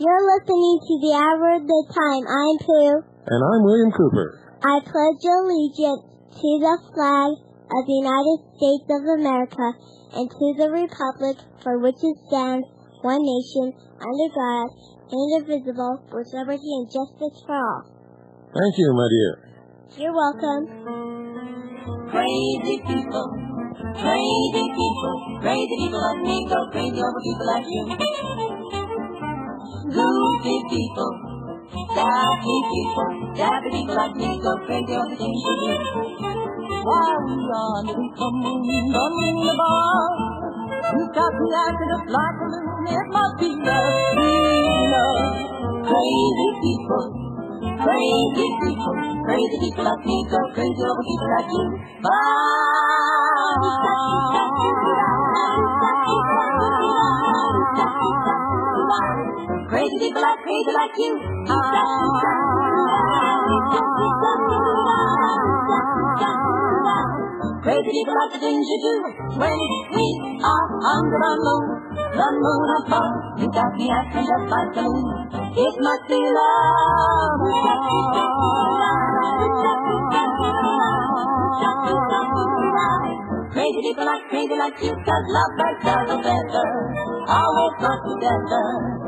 You're listening to the Hour of the Time. I'm Pooh. And I'm William Cooper. I pledge allegiance to the flag of the United States of America and to the republic for which it stands, one nation, under God, indivisible, with liberty and justice for all. Thank you, my dear. You're welcome. Crazy people, crazy people, crazy people like me go crazy over people like you. Goofy people, sassy people, dappy people like me go crazy over things you do. We are under the moon, in the bar, you got me acting up like a loon. It must be love. Crazy people, crazy people, crazy people like me go crazy over people like you. Crazy people like crazy like you. Crazy people like the things you do when we are under the moon, the moon above. You got me acting just like a loon. It must be love. Crazy people like crazy like you, cause love breaks down better. Always got together.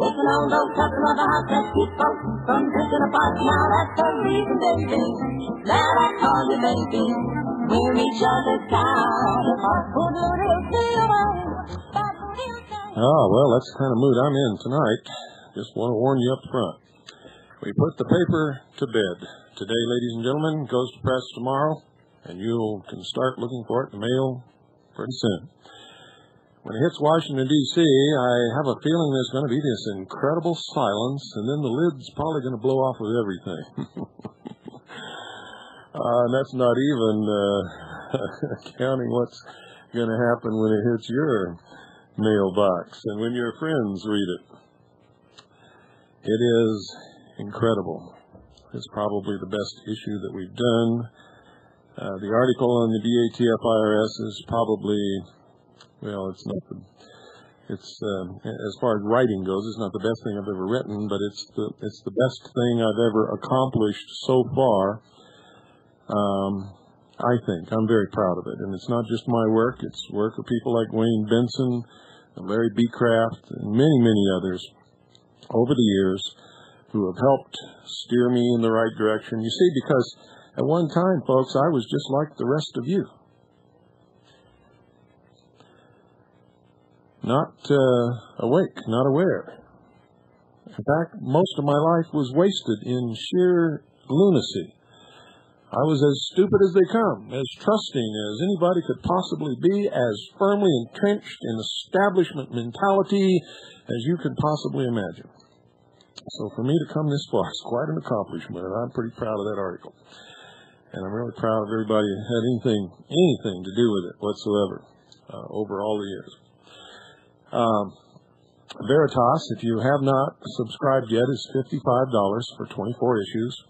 Listen on those talking of the house that keep folks from drifting apart. Now that's the reason, baby, that I call you baby. We're each other's counterpart. Ah, well, that's the kind of mood I'm in tonight. Just want to warn you up front. We put the paper to bed. Today, ladies and gentlemen, goes to press tomorrow, and you can start looking for it in the mail pretty soon. When it hits Washington, D.C., I have a feeling there's going to be this incredible silence, and then the lid's probably going to blow off of everything. uh, and that's not even uh, counting what's going to happen when it hits your mailbox and when your friends read it. It is incredible. It's probably the best issue that we've done. Uh, the article on the BATF IRS is probably, well, it's not the, it's uh, as far as writing goes, it's not the best thing I've ever written, but it's the it's the best thing I've ever accomplished so far. Um, I think I'm very proud of it, and it's not just my work; it's work of people like Wayne Benson, and Larry Becraft, and many many others over the years who have helped steer me in the right direction. You see, because at one time, folks, I was just like the rest of you. Not uh, awake, not aware. In fact, most of my life was wasted in sheer lunacy. I was as stupid as they come, as trusting as anybody could possibly be, as firmly entrenched in establishment mentality as you could possibly imagine. So for me to come this far is quite an accomplishment, and I'm pretty proud of that article. And I'm really proud of everybody who had anything anything to do with it whatsoever uh, over all the years. Um, Veritas, if you have not subscribed yet, is $55 for 24 issues.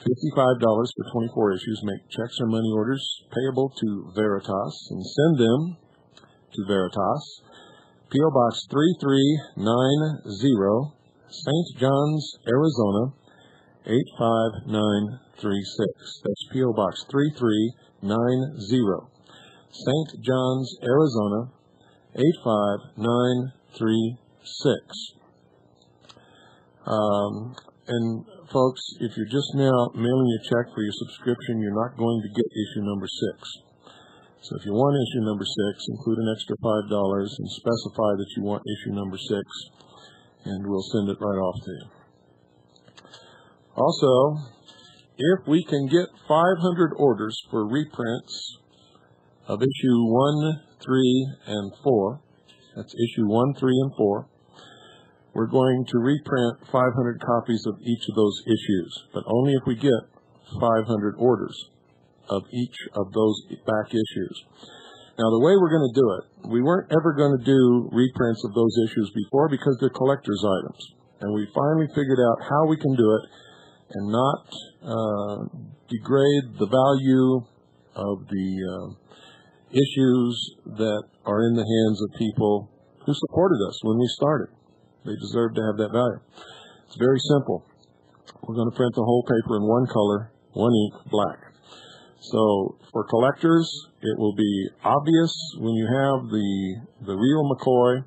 $55 for 24 issues. Make checks or money orders payable to Veritas and send them to Veritas. P.O. Box 3390, St. John's, Arizona 85936. That's P.O. Box 3390, St. John's, Arizona 85936. Um, and folks, if you're just now mailing a check for your subscription, you're not going to get issue number six. So if you want issue number six, include an extra $5 and specify that you want issue number six, and we'll send it right off to you. Also, if we can get 500 orders for reprints of issue 1, 3, and 4, that's issue 1, 3, and 4, we're going to reprint 500 copies of each of those issues, but only if we get 500 orders of each of those back issues. Now, the way we're going to do it, we weren't ever going to do reprints of those issues before because they're collector's items. And we finally figured out how we can do it and not uh, degrade the value of the uh, issues that are in the hands of people who supported us when we started. They deserve to have that value. It's very simple. We're going to print the whole paper in one color, one ink, black. So for collectors, it will be obvious when you have the the real McCoy.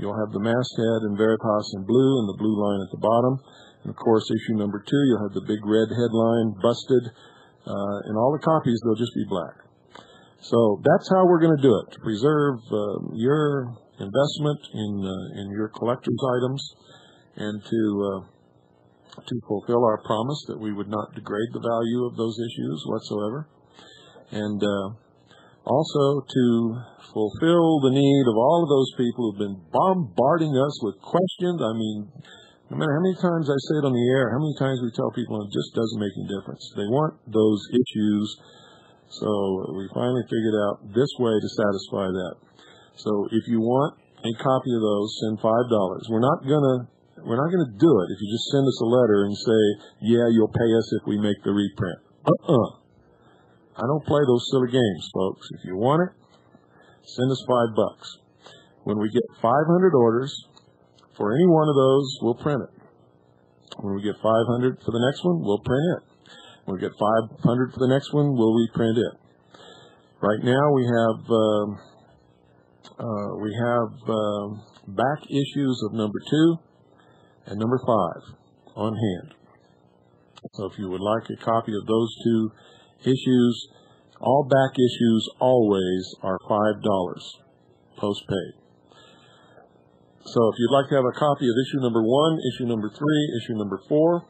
You'll have the masthead in Veritas in blue and the blue line at the bottom. And of course, issue number two, you'll have the big red headline, busted. Uh, in all the copies, they'll just be black. So that's how we're going to do it to preserve uh, your investment in uh, in your collector's items, and to uh, to fulfill our promise that we would not degrade the value of those issues whatsoever, and uh, also to fulfill the need of all of those people who've been bombarding us with questions. I mean, no matter how many times I say it on the air, how many times we tell people it just doesn't make any difference. They want those issues. So we finally figured out this way to satisfy that. So if you want a copy of those, send five dollars. We're not gonna we're not gonna do it if you just send us a letter and say, Yeah, you'll pay us if we make the reprint. Uh-uh. I don't play those silly games, folks. If you want it, send us five bucks. When we get 500 orders for any one of those, we'll print it. When we get 500 for the next one, we'll print it. When we get 500 for the next one, we'll reprint it. Right now, we have um, uh, we have um, back issues of number two and number five on hand. So if you would like a copy of those two issues, all back issues always are five dollars postpaid. So if you'd like to have a copy of issue number one, issue number three, issue number four,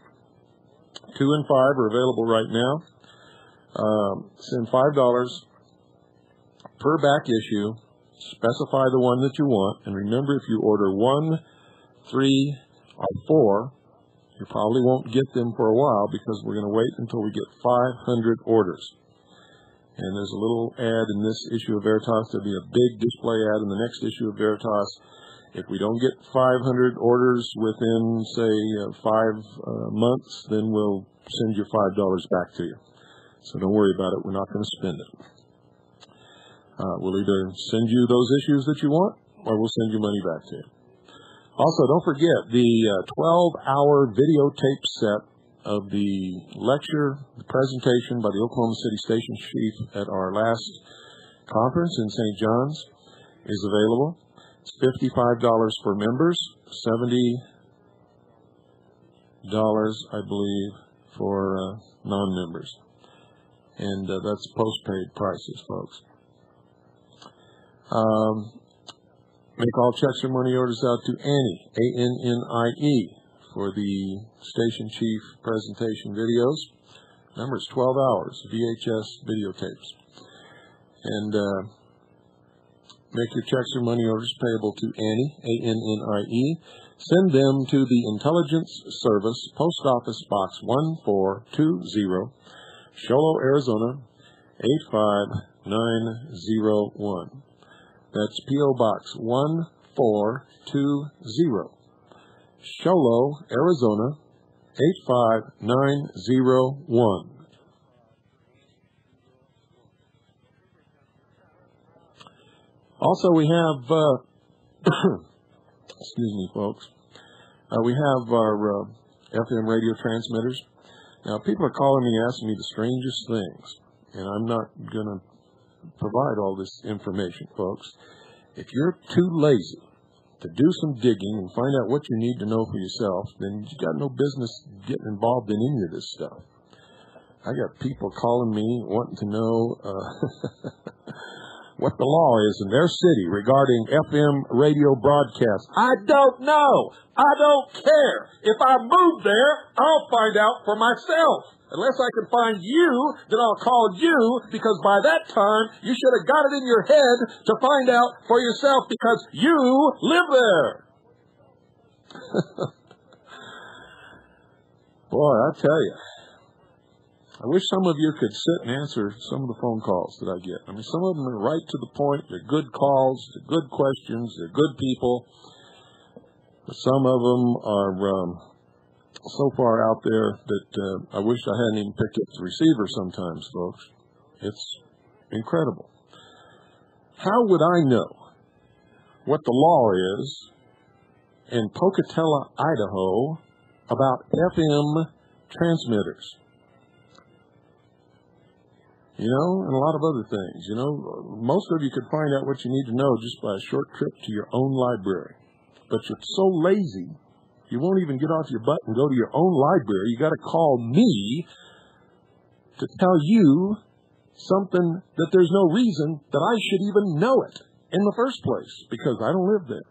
two and five are available right now. Um, send five dollars per back issue specify the one that you want, and remember if you order one, three, or four, you probably won't get them for a while because we're going to wait until we get 500 orders. And there's a little ad in this issue of Veritas. There'll be a big display ad in the next issue of Veritas. If we don't get 500 orders within, say, uh, five uh, months, then we'll send you $5 back to you. So don't worry about it. We're not going to spend it. Uh, we'll either send you those issues that you want or we'll send you money back to you. Also, don't forget the uh, 12 hour videotape set of the lecture, the presentation by the Oklahoma City Station Chief at our last conference in St. John's is available. It's $55 for members, $70, I believe, for uh, non members. And uh, that's postpaid prices, folks. Um, make all checks or money orders out to Annie, A-N-N-I-E, for the station chief presentation videos. Remember, it's 12 hours, VHS videotapes. And uh, make your checks or money orders payable to Annie, A-N-N-I-E. Send them to the Intelligence Service, Post Office Box 1420, Show Low, Arizona, 85901. That's P.O. Box 1420, Show Low, Arizona 85901. Also, we have, uh, excuse me, folks, uh, we have our uh, FM radio transmitters. Now, people are calling me asking me the strangest things, and I'm not going to provide all this information, folks. If you're too lazy to do some digging and find out what you need to know for yourself, then you got no business getting involved in any of this stuff. I got people calling me wanting to know uh, what the law is in their city regarding FM radio broadcasts. I don't know. I don't care. If I move there, I'll find out for myself. Unless I can find you, then I'll call you because by that time you should have got it in your head to find out for yourself because you live there. Boy, I tell you, I wish some of you could sit and answer some of the phone calls that I get. I mean, some of them are right to the point. They're good calls. They're good questions. They're good people. But some of them are um, so far out there that uh, I wish I hadn't even picked up the receiver sometimes, folks. It's incredible. How would I know what the law is in Pocatello, Idaho about FM transmitters? You know, and a lot of other things. You know, most of you could find out what you need to know just by a short trip to your own library. But you're so lazy you won't even get off your butt and go to your own library. You got to call me to tell you something that there's no reason that I should even know it in the first place because I don't live there.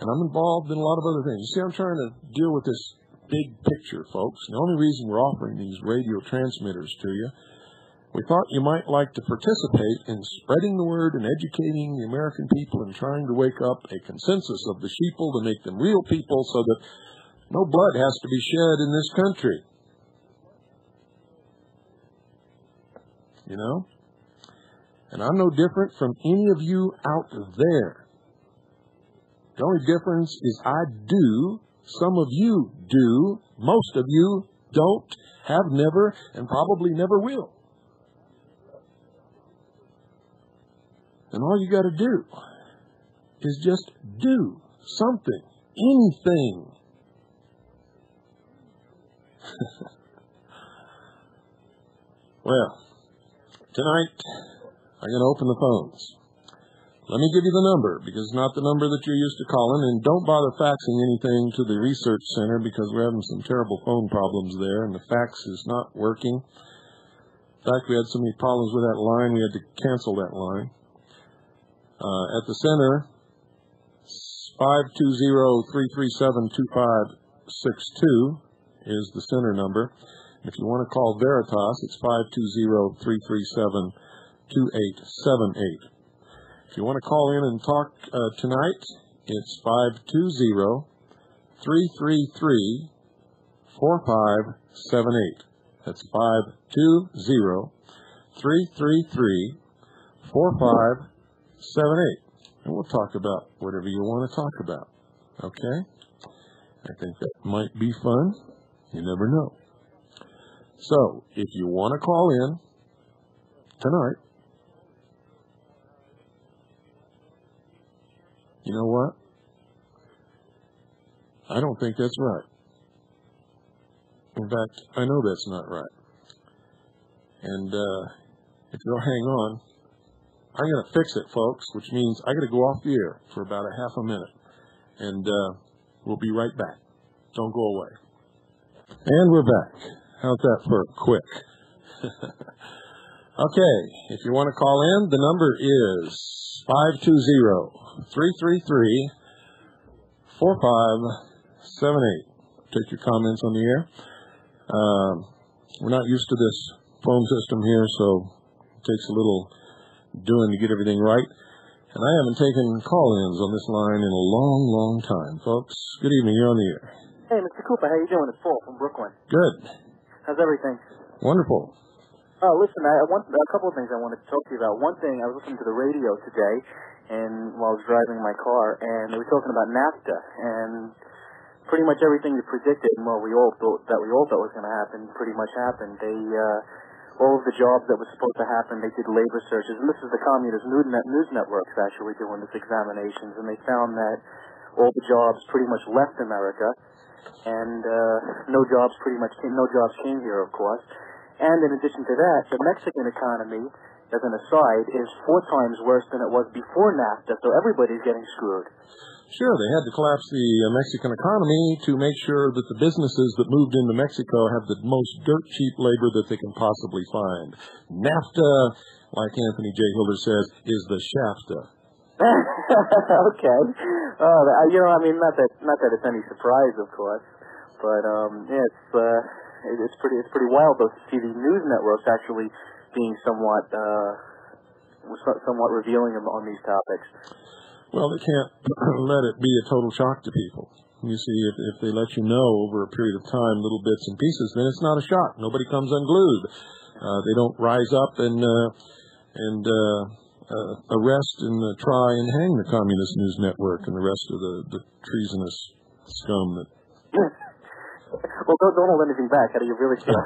And I'm involved in a lot of other things. You see, I'm trying to deal with this big picture, folks. The only reason we're offering these radio transmitters to you we thought you might like to participate in spreading the word and educating the American people and trying to wake up a consensus of the sheeple to make them real people so that no blood has to be shed in this country. You know? And I'm no different from any of you out there. The only difference is I do, some of you do, most of you don't, have never, and probably never will. And all you got to do is just do something, anything. well, tonight I'm going to open the phones. Let me give you the number because it's not the number that you're used to calling, and don't bother faxing anything to the research center because we're having some terrible phone problems there, and the fax is not working. In fact, we had so many problems with that line, we had to cancel that line. Uh, at the center, 520-337-2562 is the center number. If you want to call Veritas, it's 520-337-2878. If you want to call in and talk uh, tonight, it's 520-333-4578. That's 520-333-4578 and we'll talk about whatever you want to talk about. Okay? I think that might be fun. You never know. So, if you want to call in tonight, you know what? I don't think that's right. In fact, I know that's not right. And uh, if you'll hang on, I'm going to fix it, folks, which means I got to go off the air for about a half a minute. And uh, we'll be right back. Don't go away. And we're back. How's that for quick? okay, if you want to call in, the number is 520-333-4578. Take your comments on the air. Um, we're not used to this phone system here, so it takes a little doing to get everything right. And I haven't taken call-ins on this line in a long, long time, folks. Good evening. You're on the air. Hey, Mr. Cooper. How you doing? It's Paul from Brooklyn. Good. How's everything? Wonderful. Oh, listen, I, want a couple of things I wanted to talk to you about. One thing, I was listening to the radio today, and while was driving my car, and they were talking about NAFTA, and pretty much everything you predicted, and what we all thought that we all thought was going to happen, pretty much happened. They uh, all of the jobs that were supposed to happen, they did labor searches. And this is the communist news networks actually doing this examinations. And they found that all the jobs pretty much left America. And uh, no jobs pretty much came, no jobs came here, of course. And in addition to that, the Mexican economy as an aside, is four times worse than it was before NAFTA, so everybody's getting screwed. Sure, they had to collapse the uh, Mexican economy to make sure that the businesses that moved into Mexico have the most dirt cheap labor that they can possibly find. NAFTA, like Anthony J. Hilder says, is the shafta. okay. Uh, you know, I mean, not that not that it's any surprise, of course, but um, yeah, it's uh, it's pretty it's pretty wild though to see the news networks actually being somewhat uh, somewhat revealing on on these topics. Well, they can't let it be a total shock to people. You see, if, if they let you know over a period of time little bits and pieces, then it's not a shock. Nobody comes unglued. Uh, they don't rise up and uh, and uh, uh, arrest and uh, try and hang the Communist News Network and the rest of the, the treasonous scum that well, don't, don't hold anything back. How do you really feel?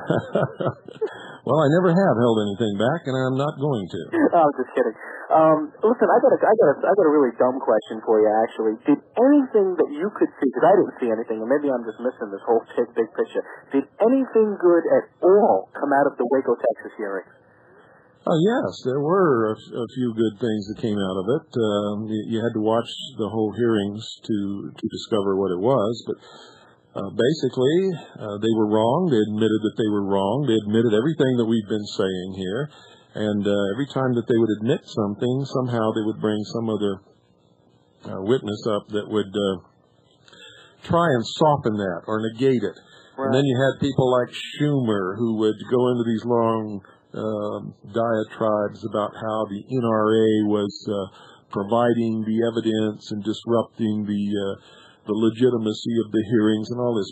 Well, I never have held anything back, and I'm not going to. oh, I'm just kidding. Um, listen, I got a, I got a, I got a really dumb question for you. Actually, did anything that you could see? Because I didn't see anything, and maybe I'm just missing this whole big, big picture. Did anything good at all come out of the Waco, Texas hearing? Oh yes, there were a, a few good things that came out of it. Um, you, you had to watch the whole hearings to to discover what it was, but uh, basically uh, they were wrong. They admitted that they were wrong. They admitted everything that we've been saying here, and uh, every time that they would admit something, somehow they would bring some other uh, witness up that would uh, try and soften that or negate it. And then you had people like Schumer who would go into these long um, diatribes about how the NRA was uh, providing the evidence and disrupting the uh, the legitimacy of the hearings and all this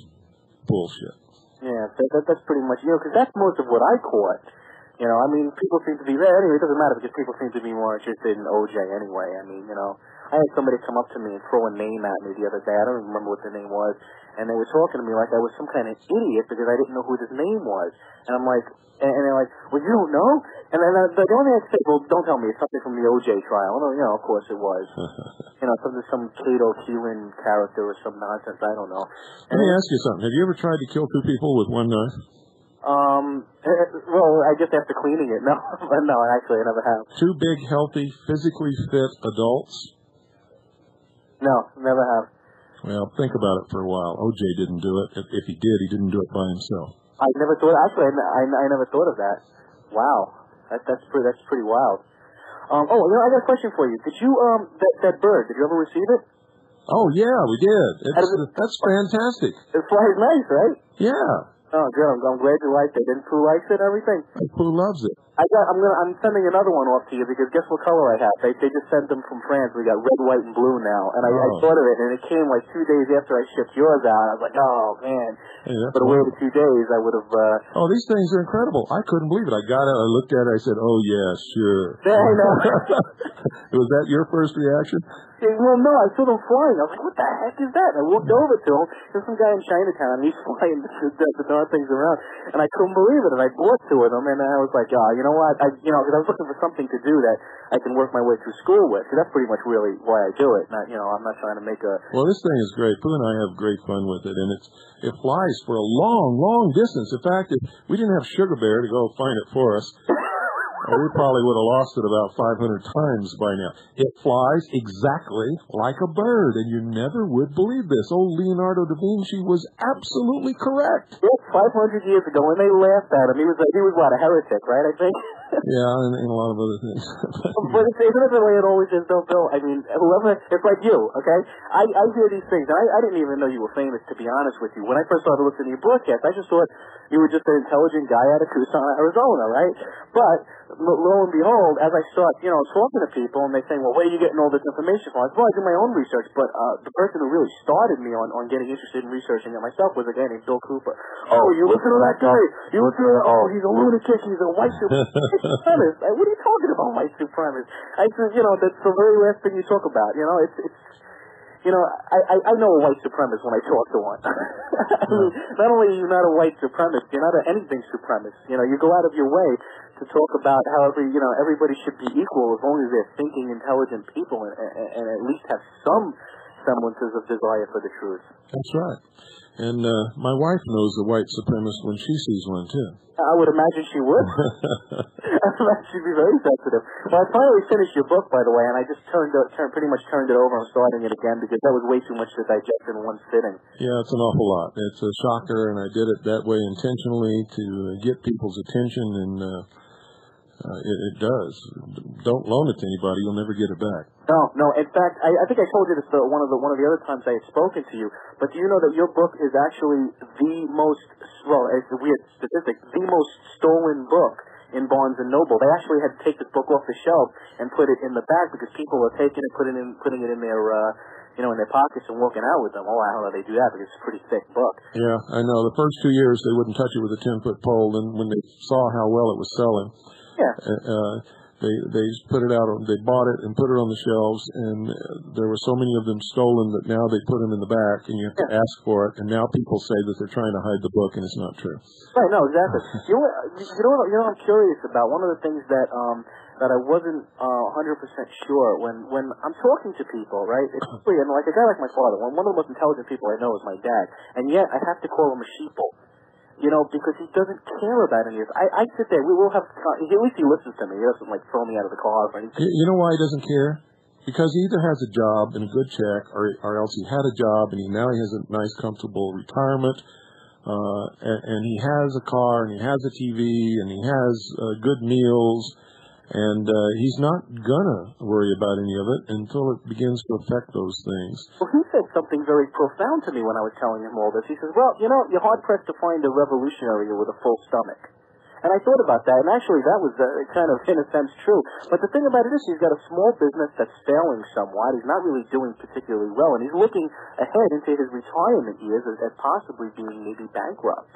bullshit. Yeah, that, that, that's pretty much, you know, because that's most of what I caught. You know, I mean, people seem to be, there anyway, it doesn't matter because people seem to be more interested in OJ anyway. I mean, you know, I had somebody come up to me and throw a name at me the other day. I don't even remember what the name was. And they were talking to me like I was some kind of idiot because I didn't know who this name was. And I'm like, and, and they're like, well, you don't know? And then uh, the only thing I say, well, don't tell me. It's something from the OJ trial. Well, you know, of course it was. you know, some some Kato Kaelin character or some nonsense. I don't know. Let me ask you something. Have you ever tried to kill two people with one knife? Um, well, I guess after cleaning it, no, no, actually, I never have. Two big, healthy, physically fit adults? No, never have. Well, think about it for a while. OJ didn't do it. If, if he did, he didn't do it by himself. I never thought. Actually, I, I, I never thought of that. Wow, that, that's pretty. That's pretty wild. Um, oh, you know, I got a question for you. Did you um that that bird? Did you ever receive it? Oh yeah, we did. It's, it- that's fantastic. It flies nice, right? Yeah, Oh, good. I'm, I'm glad you liked it. And who likes it and everything? who loves it? I got. I'm gonna. I'm sending another one off to you because guess what color I have? They they just sent them from France. We got red, white, and blue now. And I, I Oh. thought of it, and it came like two days after I shipped yours out. I was like, oh man. That's But wonderful. waited two days, I would have. Uh, Oh, these things are incredible. I couldn't believe it. I got it. I looked at it. I said, "Oh yeah, sure." Yeah, I know. Was that your first reaction? Yeah, well, no, I saw them flying. I was like, what the heck is that? And I walked over to him. There's some guy in Chinatown. and He's flying the, the, the darn things around. And I couldn't believe it. And I bought two of them. And I was like, oh, you know what? I, you know, because I was looking for something to do that I can work my way through school with. Because that's pretty much really why I do it. Not, you know, I'm not trying to make a... Well, this thing is great. Pooh and I have great fun with it, and it's it flies for a long, long distance. In fact, if we didn't have Sugar Bear to go find it for us, uh, we probably would have lost it about 500 times by now. It flies exactly like a bird, and you never would believe this. Old Leonardo da Vinci was absolutely correct. Yeah, 500 years ago, when they laughed at him, he was, he was what, a heretic, right, I think? Yeah, and, and a lot of other things. But isn't it the way it always is, though, Bill? I mean, whoever, it's like you, okay? I, I hear these things, and I, I didn't even know you were famous, to be honest with you. When I first started listening to your broadcast, I just thought you were just an intelligent guy out of Tucson, Arizona, right? But, lo and behold, as I start, you know, talking to people, and they say, well, where are you getting all this information from? I said, well, I do my own research, but uh, the person who really started me on, on getting interested in researching it myself was a guy named Bill Cooper. Oh, you listen to that guy? You listen to that? Oh, he's a lunatic. He's a white supremacist. What are you talking about, white supremacist? I said, you know, that's the very last thing you talk about. You know, it's it's. You know, I, I, I know a white supremacist when I talk to one. I mean, not only are you not a white supremacist, you're not a anything supremacist. You know, you go out of your way to talk about how every, you know, everybody should be equal as long as they're thinking, intelligent people and, and, and at least have some semblances of desire for the truth. That's right. And uh, my wife knows a white supremacist when she sees one too. I would imagine she would. I imagine she'd be very sensitive. Well, I finally finished your book, by the way, and I just turned it, turned pretty much turned it over. I'm starting it again because that was way too much to digest in one sitting. Yeah, it's an awful lot. It's a shocker, and I did it that way intentionally to uh, get people's attention, and uh, uh, it, it does. Don't loan it to anybody; you'll never get it back. No, no. In fact, I, I think I told you this the, one of the one of the other times I had spoken to you. But do you know that your book is actually the most well, it's a weird statistic, the most stolen book in Barnes and Noble. They actually had to take this book off the shelf and put it in the back because people were taking it, putting it in, putting it in their, uh, you know, in their pockets and walking out with them. Oh, I don't know they do that because it's a pretty thick book. Yeah, I know. The first two years they wouldn't touch it with a ten foot pole. Then when they saw how well it was selling, Yeah. uh, they they put it out. on- They bought it and put it on the shelves, and uh, there were so many of them stolen that now they put them in the back, and you have to ask for it. And now people say that they're trying to hide the book, and it's not true. Right, no, exactly. You know? You know what? You know what I'm curious about. One of the things that um that I wasn't uh 100% sure when when I'm talking to people, right? Especially and like a guy like my father, one one of the most intelligent people I know is my dad, and yet I have to call him a sheeple. You know, because he doesn't care about any of this. I, I sit there, we will have, con- at least he listens to me. He doesn't like throw me out of the car or anything. You, you know why he doesn't care? Because he either has a job and a good check, or or else he had a job and he now he has a nice, comfortable retirement, uh, and, and he has a car and he has a TV and he has uh, good meals, and uh, he's not gonna worry about any of it until it begins to affect those things. Well, he said something very profound to me when I was telling him all this. He says, well, you know, you're hard pressed to find a revolutionary with a full stomach. And I thought about that, and actually that was uh, kind of, in a sense, true. But the thing about it is he's got a small business that's failing somewhat. He's not really doing particularly well, and he's looking ahead into his retirement years as, possibly being maybe bankrupt.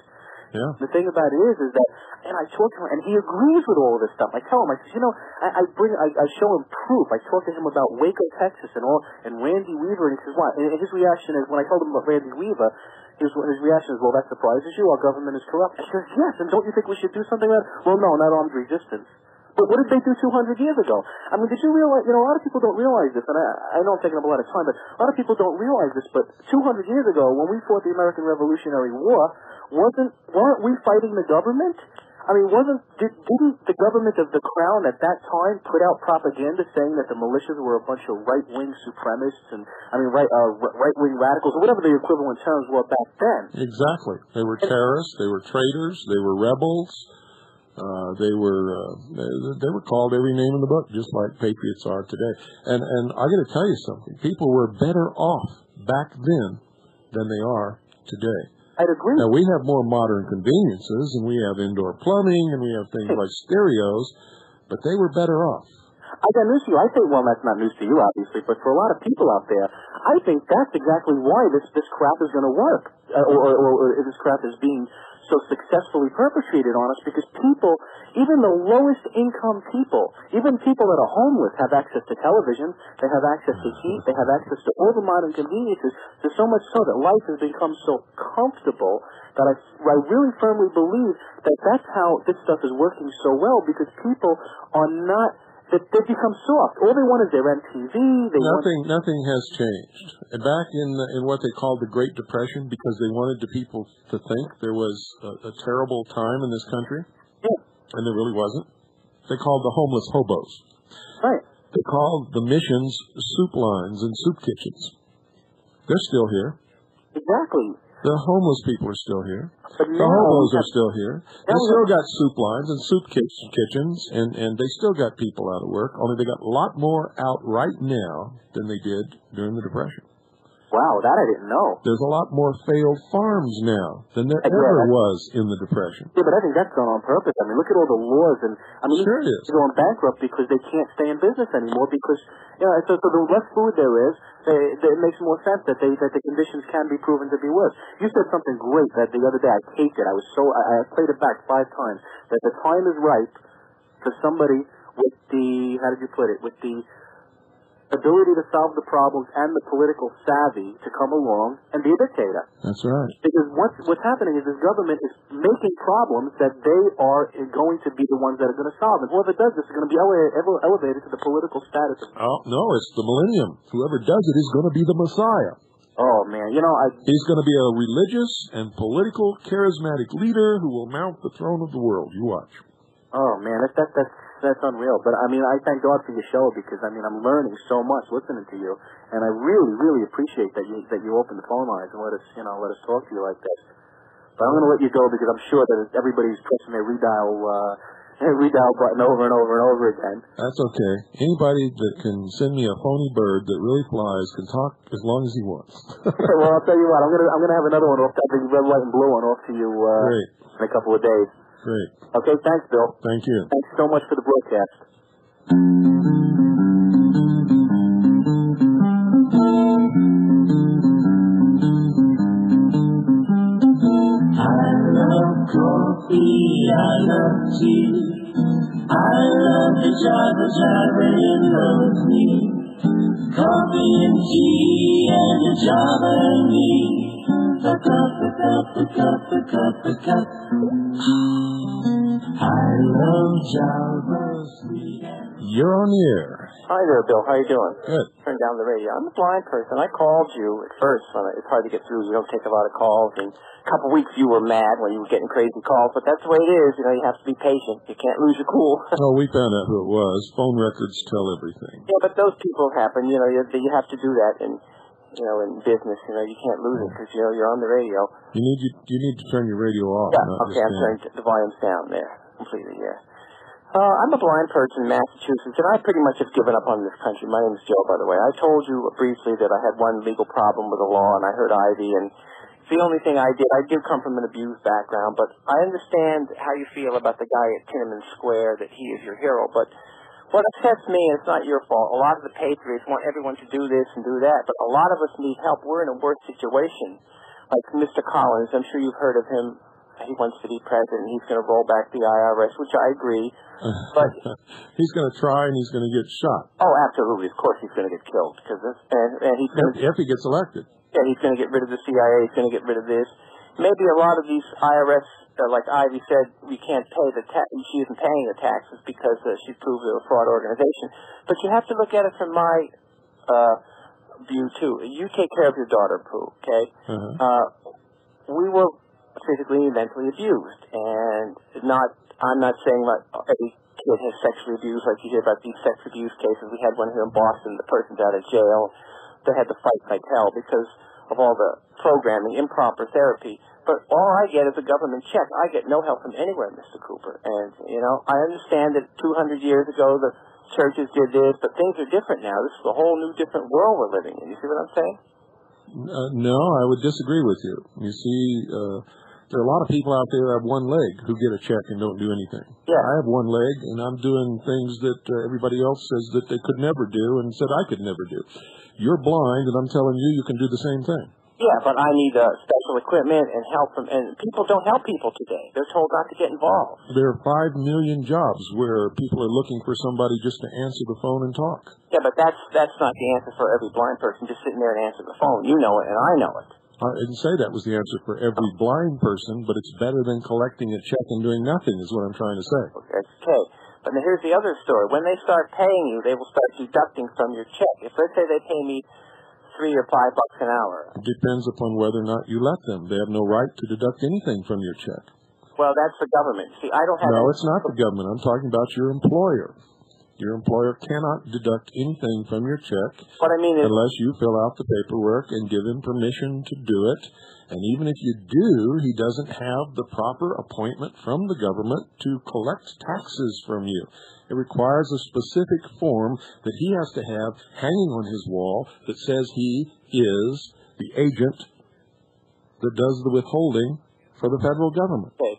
Yeah. The thing about it is, is that, and I talk to him, and he agrees with all of this stuff. I tell him, I says, you know, I, I bring, I, I show him proof. I talk to him about Waco, Texas, and all, and Randy Weaver, and he says, what? And his reaction is, when I told him about Randy Weaver, his, his reaction is, well, that surprises you. Our government is corrupt. I says, yes, and don't you think we should do something about it? Well, no, not armed resistance. But what did they do 200 years ago? I mean, did you realize, you know, a lot of people don't realize this, and I, I know I'm taking up a lot of time, but a lot of people don't realize this, but 200 years ago, when we fought the American Revolutionary War, wasn't, weren't we fighting the government? I mean, wasn't, did, didn't the government of the Crown at that time put out propaganda saying that the militias were a bunch of right-wing supremacists and, I mean, right, uh, right-wing radicals, or whatever the equivalent terms were back then? Exactly. They were terrorists. They were traitors. They were rebels. Uh, they were uh, they, they were called every name in the book, just like patriots are today. And and I got to tell you something. People were better off back then than they are today. I'd agree. Now we have more modern conveniences, and we have indoor plumbing, and we have things like stereos, but they were better off. I got news to you. I think, well, that's not news to you, obviously, but for a lot of people out there, I think that's exactly why this this crap is going to work, uh, or, or, or this crap is being so successfully perpetrated on us because people, even the lowest income people, even people that are homeless, have access to television, they have access to heat, they have access to all the modern conveniences. To so much so that life has become so comfortable that I, I really firmly believe that that's how this stuff is working so well because people are not they, they become soft. All they want is their MTV. They want Nothing, nothing has changed. Back in in what they called the Great Depression, because they wanted the people to think there was a, a terrible time in this country, yeah, and there really wasn't. They called the homeless hobos. right. They called the missions soup lines and soup kitchens. They're still here. Exactly. The homeless people are still here. But The hobos are still here. They still got soup lines and soup kitch- kitchens, and, and they still got people out of work, only they got a lot more out right now than they did during the Depression. wow, that I didn't know. There's a lot more failed farms now than there ever was in the Depression. Yeah, but I think that's done on purpose. I mean, look at all the laws, and I mean, Sure they're going bankrupt because they can't stay in business anymore. Because you know, so, so the less food there is, it makes more sense that they that the conditions can be proven to be worse. You said something great that the other day. I taped it. I was so I, I played it back five times. That the time is ripe for somebody with the how did you put it? With the ability to solve the problems and the political savvy to come along and be a dictator. That's right. Because what's what's happening is this government is making problems that they are going to be the ones that are going to solve, and whoever does this is going to be ele- ele- elevated to the political status. Of, Oh, no, it's the millennium. Whoever does it is going to be the Messiah. Oh man, you know, I He's going to be a religious and political charismatic leader who will mount the throne of the world. You watch. oh man, that that that's that's unreal. But I mean, I thank God for your show because I mean, I'm learning so much listening to you, and I really really appreciate that you that you open the phone lines and let us you know let us talk to you like this. But I'm going to let you go because I'm sure that everybody's pressing their redial uh, redial button over and over and over again. That's okay. Anybody that can send me a phony bird that really flies can talk as long as he wants. well, I'll tell you what, I'm gonna I'm gonna have another one off, I think red, white, and blue one off to you uh, Great. in a couple of days. Great. Okay, thanks, Bill. Thank you. Thanks so much for the broadcast. I love coffee, I love tea. I love the Java Java, it loves me. Coffee and tea and the Java and me. A cup, a cup, a cup, a cup, a cup. I love Java sweet and You're on the air. Hi there, Bill. How you doing? Good. Turn down the radio. I'm a blind person. I called you at first. When it's hard to get through. You don't take a lot of calls. And a couple of weeks you were mad when you were getting crazy calls. But that's the way it is. You know, you have to be patient. You can't lose your cool. Oh, we found out who it was. Phone records tell everything. yeah, but those people happen. You know, you, you have to do that. And you know, in business, you know, you can't lose it because you know you're on the radio. You need you, you need to turn your radio off. Yeah. Okay. I'm turning the volumes down there completely. Yeah. Uh, I'm a blind person in Massachusetts, and I pretty much have given up on this country. My name's Joe, by the way. I told you briefly that I had one legal problem with the law, and I heard Ivy, and it's the only thing I did. I do come from an abused background, but I understand how you feel about the guy at Tiananmen Square, that he is your hero, but what upsets me, and it's not your fault, a lot of the patriots want everyone to do this and do that, but a lot of us need help. We're in a worse situation. Like Mr. Collins, I'm sure you've heard of him. He wants to be president. He's going to roll back the IRS, which I agree. But he's going to try and he's going to get shot oh, absolutely, of course, he's going to get killed because and and he's going to if, if he gets elected. yeah, he's going to get rid of the CIA. He's going to get rid of this. Maybe a lot of these IRS, uh, like Ivy said, we can't pay the tax. She isn't paying the taxes because uh, she's proved a fraud organization. But you have to look at it from my uh, view too. You take care of your daughter, Pooh. Okay. Uh-huh. Uh, we were physically and mentally abused, and not. I'm not saying that every kid has sexually abused, like you hear about these sex abuse cases. We had one here in Boston. The person's out of jail. They had to fight hell because of all the programming, improper therapy. But all I get is a government check. I get no help from anywhere, Mr. Cooper. And you know, I understand that 200 years ago the churches did this, but things are different now. This is a whole new, different world we're living in. You see what I'm saying? Uh, no, I would disagree with you. You see, uh, there are a lot of people out there who have one leg who get a check and don't do anything. Yeah. I have one leg and I'm doing things that uh, everybody else says that they could never do and said I could never do. You're blind and I'm telling you you can do the same thing. Yeah, but I need uh, special equipment and help from, and people don't help people today. They're told not to get involved. There are five million jobs where people are looking for somebody just to answer the phone and talk. Yeah, but that's that's not the answer for every blind person just sitting there and answering the phone. You know it, and I know it. I didn't say that was the answer for every blind person, but it's better than collecting a check and doing nothing, is what I'm trying to say. Okay. But now here's the other story. When they start paying you, they will start deducting from your check. If let's say they pay me three or five bucks an hour, It depends upon whether or not you let them. They have no right to deduct anything from your check. well, that's the government. See, I don't have. No, it's not the government. I'm talking about your employer. Your employer cannot deduct anything from your check What I mean is, unless you fill out the paperwork and give him permission to do it. And even if you do, he doesn't have the proper appointment from the government to collect taxes from you. It requires a specific form that he has to have hanging on his wall that says he is the agent that does the withholding for the federal government. okay,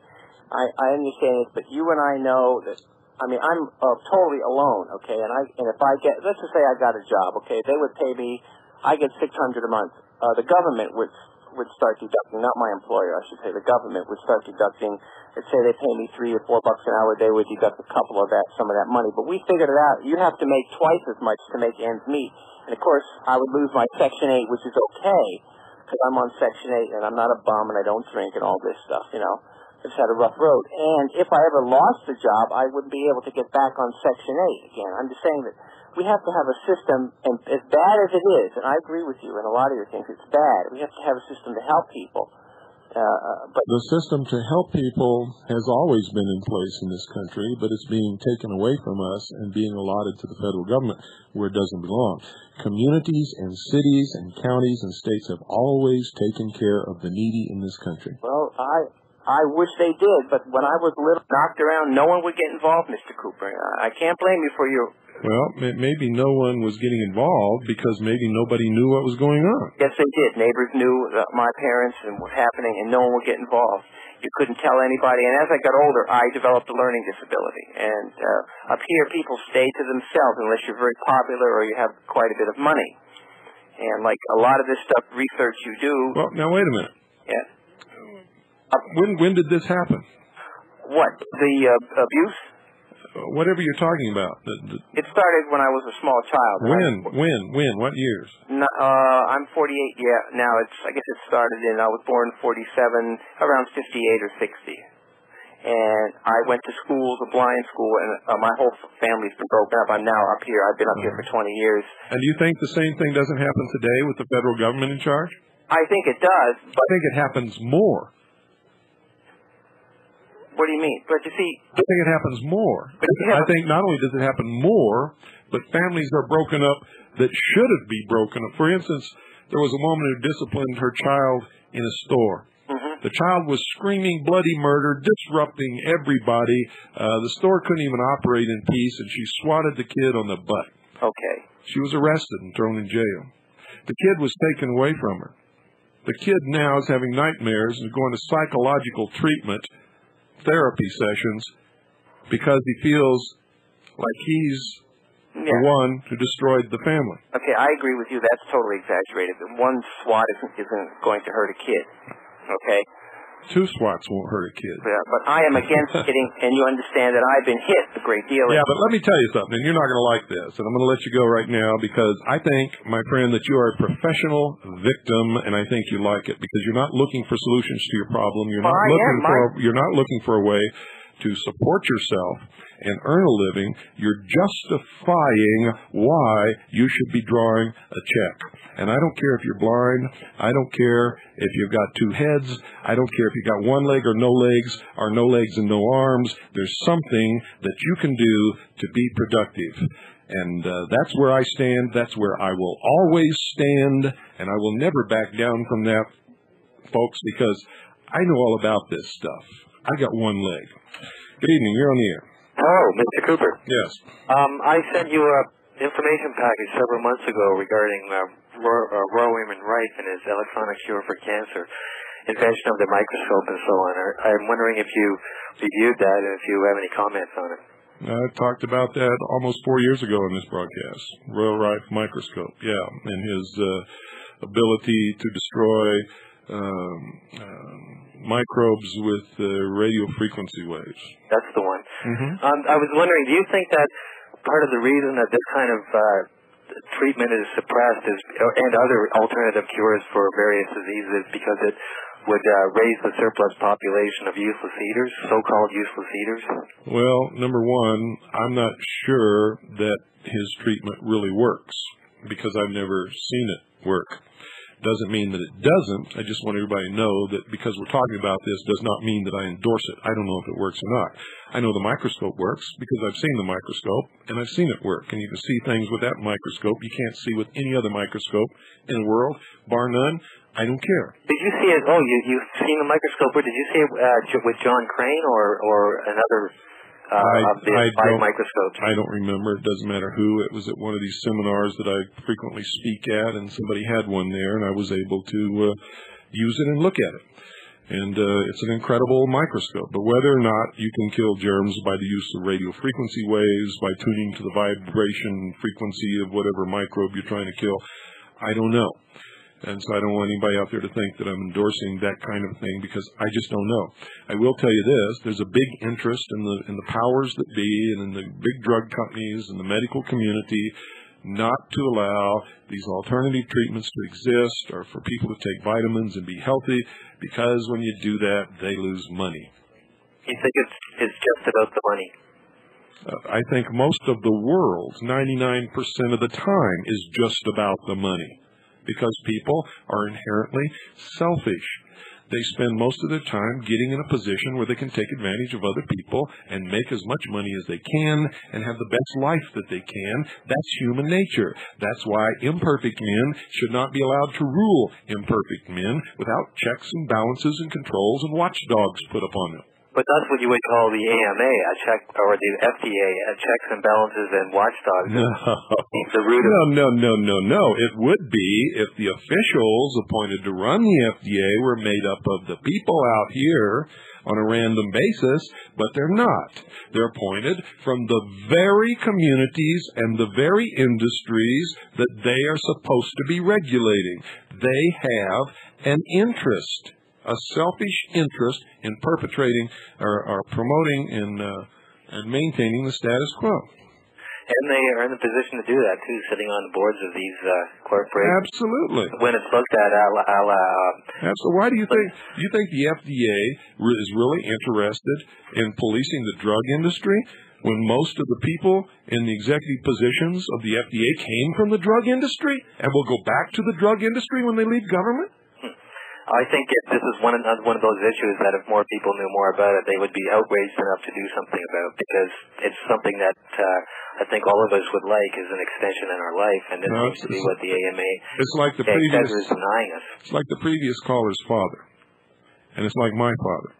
I I understand this, but you and I know that. I mean, I'm uh, totally alone, okay. And I and if I get, let's just say I got a job, okay, they would pay me. I get six hundred a month. Uh, the government would would start deducting, not my employer, I should say. The government would start deducting. Let's say they pay me three or four bucks an hour, they would deduct a couple of that, some of that money. But we figured it out. You have to make twice as much to make ends meet. And of course, I would lose my Section Eight, which is okay because I'm on Section Eight and I'm not a bum and I don't drink and all this stuff. You know, I've had a rough road. And if I ever lost the job, I wouldn't be able to get back on Section Eight again. I'm just saying that we have to have a system, and as bad as it is, and I agree with you in a lot of your things, it's bad. We have to have a system to help people. Uh, uh, but The system to help people has always been in place in this country, but it's being taken away from us and being allotted to the federal government where it doesn't belong. Communities and cities and counties and states have always taken care of the needy in this country. well, I I wish they did, but when I was little, knocked around, no one would get involved, Mr. Cooper. I can't blame you for your. Well, maybe no one was getting involved because maybe nobody knew what was going on. Yes, they did. Neighbors knew uh, my parents and what's happening, and no one would get involved. You couldn't tell anybody. And as I got older, I developed a learning disability. And uh, up here, people stay to themselves unless you're very popular or you have quite a bit of money. And like a lot of this stuff, research you do, Well, now wait a minute. yeah. When when did this happen? What the uh, abuse? Uh, Whatever you're talking about. The, the, It started when I was a small child. when when when what years? No, uh, I'm 48. Yeah, now it's. I guess it started in. I was born 47, around 58 or 60, and I went to school, the blind school, and uh, my whole family's been broken up. I'm now up here. I've been up here for 20 years. And do you think the same thing doesn't happen today with the federal government in charge? I think it does, I think it happens more. What do you mean? But you see, I think it happens more. You I think not only does it happen more, but families are broken up that shouldn't be broken up. For instance, there was a woman who disciplined her child in a store. Mhm. The child was screaming bloody murder, disrupting everybody. Uh, the store couldn't even operate in peace, and she swatted the kid on the butt. okay, She was arrested and thrown in jail. The kid was taken away from her. The kid now is having nightmares and going to psychological treatment, therapy sessions, because he feels like he's yeah. the one who destroyed the family. Okay, I agree with you. That's totally exaggerated. One swat isn't, isn't going to hurt a kid. Okay, Two swats won't hurt a kid. Yeah, but I am against hitting, and you understand that I've been hit a great deal. Yeah, but let me tell you something, and you're not going to like this, and I'm going to let you go right now because I think, my friend, that you are a professional victim, and I think you like it because you're not looking for solutions to your problem. You're not I looking am. for a, you're not looking for a way to support yourself and earn a living. You're justifying why you should be drawing a check. And I don't care if you're blind. I don't care if you've got two heads. I don't care if you've got one leg or no legs, or no legs and no arms. There's something that you can do to be productive. And uh, that's where I stand. That's where I will always stand. And I will never back down from that, folks, because I know all about this stuff. I got one leg. Good evening. You're on the air. Hello, Mr. Cooper. Yes. Um, I sent you a information package several months ago regarding uh, Roy, uh, Royal Raymond Rife and his electronic cure for cancer, invention of the microscope and so on. I- I'm wondering if you reviewed that and if you have any comments on it. I talked about that almost four years ago in this broadcast. Royal Rife microscope, yeah, and his uh, ability to destroy um, um, microbes with uh, radio frequency waves. That's the one. Mm-hmm. Um, I was wondering, do you think that part of the reason that this kind of uh, treatment is suppressed is, and other alternative cures for various diseases because it would uh, raise the surplus population of useless eaters, so-called useless eaters? Well, number one, I'm not sure that his treatment really works because I've never seen it work. Doesn't mean that it doesn't. I just want everybody to know that because we're talking about this does not mean that I endorse it. I don't know if it works or not. I know the microscope works because I've seen the microscope and I've seen it work. And you can see things with that microscope you can't see with any other microscope in the world, bar none. I don't care. Did you see it? Oh, you you've seen the microscope? Or did you see it uh, with John Crane or or another uh, I- of the I five don't- microscopes? I don't remember. It doesn't matter who. It was at one of these seminars that I frequently speak at, and somebody had one there, and I was able to uh, use it and look at it. And uh, it's an incredible microscope. But whether or not you can kill germs by the use of radio frequency waves, by tuning to the vibration frequency of whatever microbe you're trying to kill, I don't know. And so I don't want anybody out there to think that I'm endorsing that kind of thing because I just don't know. I will tell you this, there's a big interest in the in the powers that be and in the big drug companies and the medical community not to allow these alternative treatments to exist or for people to take vitamins and be healthy because when you do that they lose money. You think it's it's just about the money? uh, I think most of the world, 99% of the time, is just about the money because people are inherently selfish. They spend most of their time getting in a position where they can take advantage of other people and make as much money as they can and have the best life that they can. That's human nature. That's why imperfect men should not be allowed to rule imperfect men without checks and balances and controls and watchdogs put upon them. But that's what you would call the AMA, a check, or the FDA, a checks and balances and watchdogs. No. The root of No, no, no, no, no. It would be if the officials appointed to run the FDA were made up of the people out here on a random basis, but they're not. They're appointed from the very communities and the very industries that they are supposed to be regulating. They have an interest, a selfish interest in perpetrating or, or promoting and, uh, and maintaining the status quo. And they are in the position to do that too, sitting on the boards of these uh, corporations. Absolutely. When it's looked at, a la, a la, uh, Absolutely. Why do you think you think the FDA is really interested in policing the drug industry when most of the people in the executive positions of the FDA came from the drug industry and will go back to the drug industry when they leave government? I think if this is one of, one of those issues that if more people knew more about it, they would be outraged enough to do something about because it's something that uh, I think all of us would like as an extension in our life, and this No, seems to be what the AMA It's like the previous is denying us. it's like the previous caller's father. And it's like my father.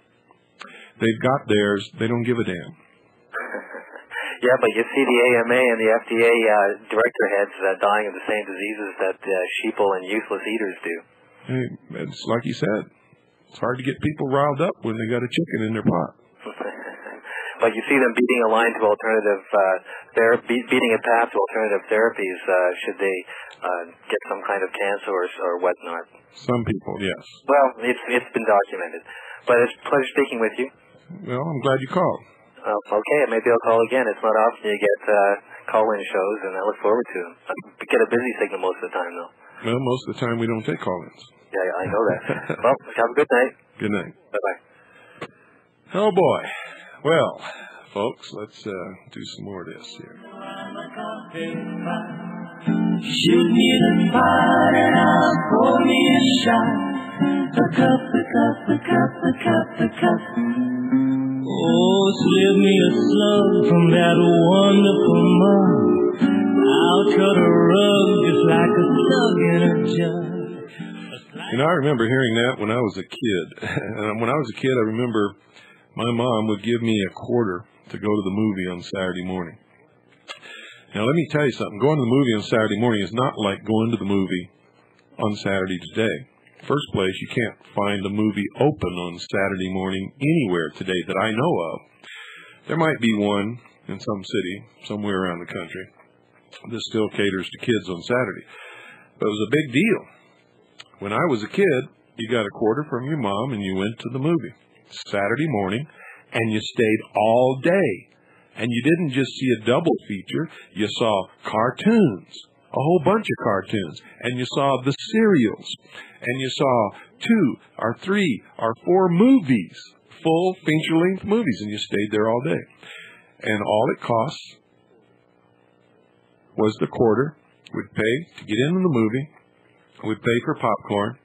They've got theirs, they don't give a damn. Yeah, but you see the AMA and the FDA uh, director heads uh, dying of the same diseases that uh, sheeple and useless eaters do. Hey, It's like you said. It's hard to get people riled up when they got a chicken in their pot. but you see them beating a line to alternative uh, therapy, beating a path to alternative therapies uh, should they uh, get some kind of cancer or, or whatnot. Some people, yes. Well, it's it's been documented. But it's a pleasure speaking with you. Well, I'm glad you called. Uh, okay, maybe I'll call again. It's not often you get uh, call-in shows, and I look forward to them. I get a busy signal most of the time, though. Well, most of the time we don't take call-ins. Yeah, I know that. well, have a good night. Good night. Bye-bye. Oh boy. Well, folks, let's uh, do some more of this here. Shoot me the pot and I'll pour me a shot. A cup, a cup, a cup, a cup, a cup. Oh, slip me a slug from that wonderful mug. I'll cut a rug just like a slug in a jug. You know, I remember hearing that when I was a kid. and when I was a kid, I remember my mom would give me a quarter to go to the movie on Saturday morning. Now, let me tell you something. Going to the movie on Saturday morning is not like going to the movie on Saturday today. First place, you can't find a movie open on Saturday morning anywhere today that I know of. There might be one in some city somewhere around the country that still caters to kids on Saturday. But it was a big deal. When I was a kid, you got a quarter from your mom and you went to the movie Saturday morning and you stayed all day. And you didn't just see a double feature, you saw cartoons, a whole bunch of cartoons, and you saw the serials, and you saw two or three or four movies, full feature length movies, and you stayed there all day. And all it costs was the quarter we'd pay to get into the movie, we'd pay for popcorn,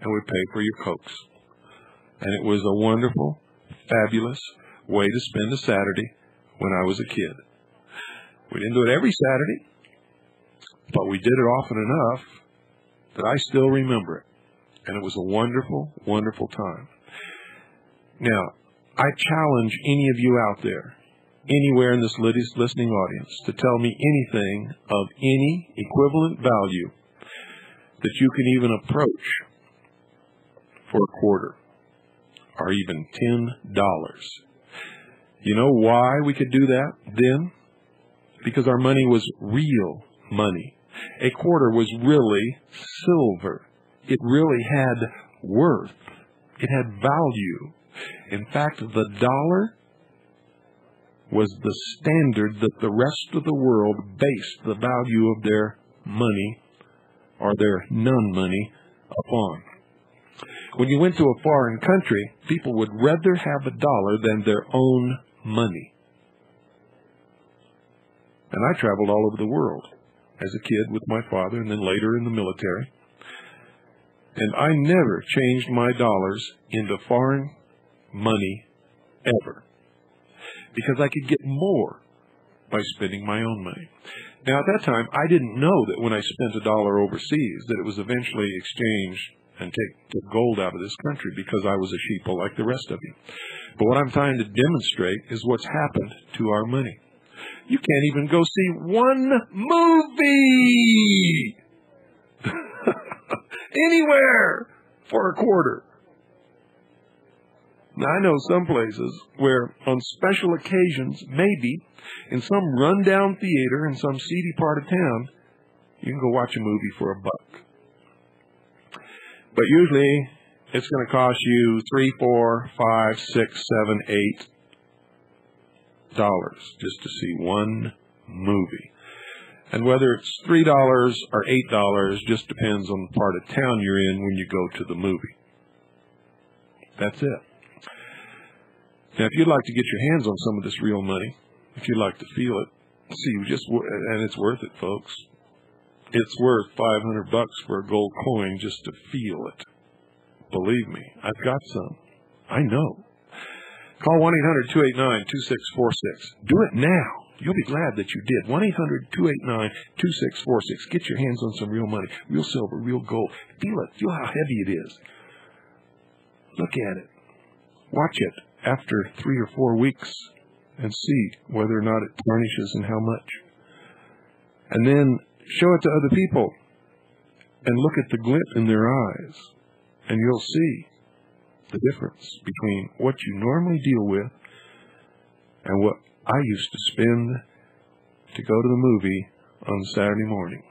and we'd pay for your cokes. And it was a wonderful, fabulous way to spend a Saturday when I was a kid. We didn't do it every Saturday, but we did it often enough that I still remember it. And it was a wonderful, wonderful time. Now, I challenge any of you out there, anywhere in this lis- listening audience, to tell me anything of any equivalent value that you can even approach for a quarter or even ten dollars. You know why we could do that then? Because our money was real money. A quarter was really silver. It really had worth. It had value. In fact, the dollar was the standard that the rest of the world based the value of their money or their non-money upon. When you went to a foreign country, people would rather have a dollar than their own money. And I traveled all over the world as a kid with my father and then later in the military. And I never changed my dollars into foreign money ever because I could get more by spending my own money. Now, at that time, I didn't know that when I spent a dollar overseas, that it was eventually exchanged and take, took gold out of this country because I was a sheeple like the rest of you. But what I'm trying to demonstrate is what's happened to our money. You can't even go see one movie anywhere for a quarter. Now, I know some places where, on special occasions, maybe in some rundown theater in some seedy part of town, you can go watch a movie for a buck. But usually, it's going to cost you three, four, five, six, seven, eight dollars just to see one movie. And whether it's three dollars or eight dollars just depends on the part of town you're in when you go to the movie. That's it. Now, if you'd like to get your hands on some of this real money, if you'd like to feel it, see, just and it's worth it, folks. It's worth 500 bucks for a gold coin just to feel it. Believe me, I've got some. I know. Call 1-800-289-2646. Do it now. You'll be glad that you did. 1-800-289-2646. Get your hands on some real money, real silver, real gold. Feel it. Feel how heavy it is. Look at it. Watch it after three or four weeks and see whether or not it tarnishes and how much. And then show it to other people and look at the glint in their eyes, and you'll see the difference between what you normally deal with and what I used to spend to go to the movie on Saturday morning.